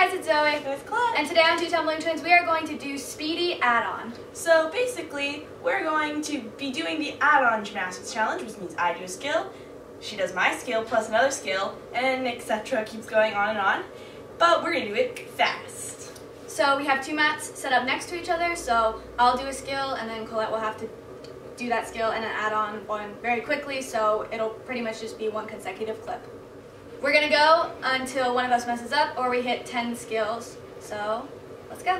guys, it's Zoe. With Claire. And today on Two Tumbling Twins, we are going to do Speedy Add-On. So basically, we're going to be doing the add-on gymnastics challenge, which means I do a skill, she does my skill plus another skill, and etc. keeps going on and on. But we're gonna do it fast. So we have two mats set up next to each other, so I'll do a skill, and then Colette will have to do that skill and then add on one very quickly, so it'll pretty much just be one consecutive clip. We're gonna go until one of us messes up or we hit 10 skills. So let's go.